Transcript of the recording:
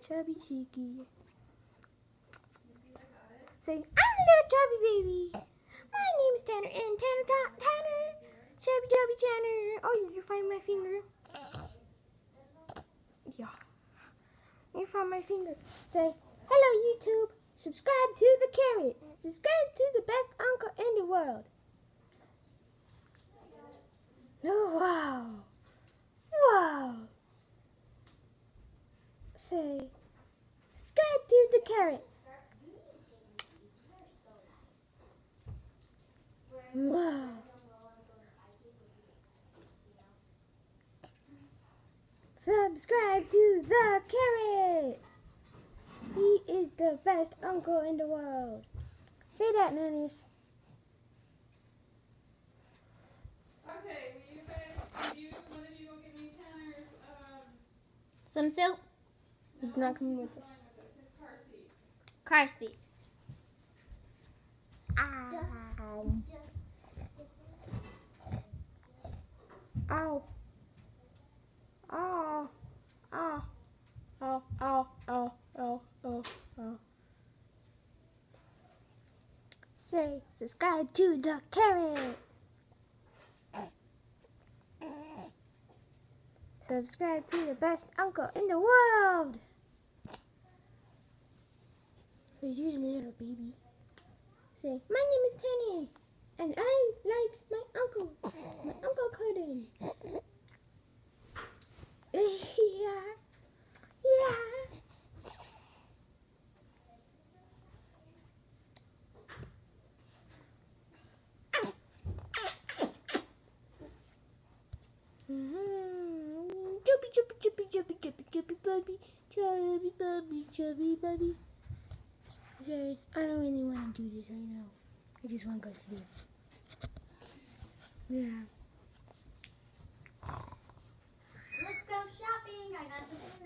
chubby cheeky. Say, I'm a little chubby baby. My name is Tanner, and Tanner, Ta- Tanner, chubby chubby Tanner. Oh, you, you find my finger? Yeah. You found my finger. Say, hello YouTube. Subscribe to the carrot. Subscribe to the best uncle in the world. Oh, wow. Wow. Say, subscribe to the carrot. Wow. Subscribe to the carrot. He is the best uncle in the world. Say that, nannies. Okay, will you guys, you, one of you go get me Tanner's, um, Some soup, He's not coming with us. his car seat. car seat. Ow. Ow. Ow. Ow. Ow. Ow. Ow. Ow. Ow. Say, subscribe to the carrot. Subscribe to the best uncle in the world. He's usually a little baby. Say, my name is Tanny, and I like my uncle, my uncle Corden. yeah, yeah. Mhm. Chubby, chubby, chubby, chubby, chubby, chubby, baby, chubby, baby, chubby, baby. I don't really want to do this right now. I just want to go sleep. Yeah. Let's go shopping. I got.